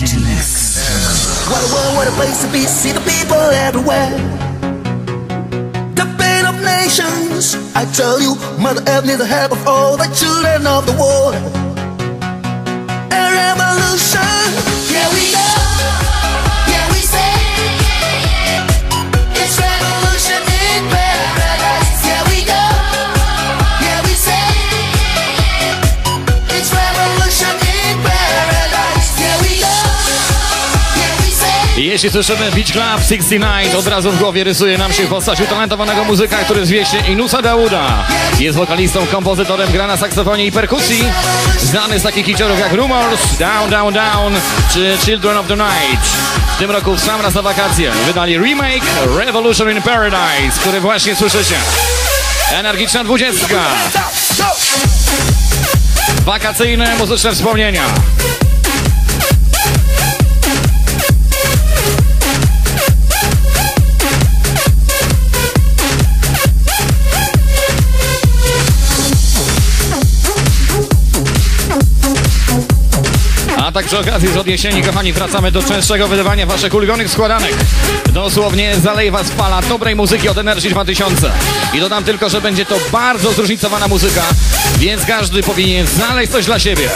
What a world, what a place to be. See the people everywhere. The pain of nations. I tell you, Mother Earth needs the help of all the children of the world. A Jeśli słyszymy Beach Club 69, od razu w głowie rysuje nam się postać utalentowanego muzyka, który zwie się Inusa Dauda. Jest wokalistą, kompozytorem, gra na saksofonie i perkusji. Znany z takich hiciorów jak Rumors, Down, Down, Down czy Children of the Night. W tym roku w sam raz na wakacje wydali remake Revolution in Paradise, który właśnie słyszycie. Energiczna dwudziestka. Wakacyjne muzyczne wspomnienia. A tak przy okazji z odniesieni, kochani, wracamy do częstszego wydawania waszych ulubionych składanek. Dosłownie zaleje was fala dobrej muzyki od Energy 2000. I dodam tylko, że będzie to bardzo zróżnicowana muzyka, więc każdy powinien znaleźć coś dla siebie.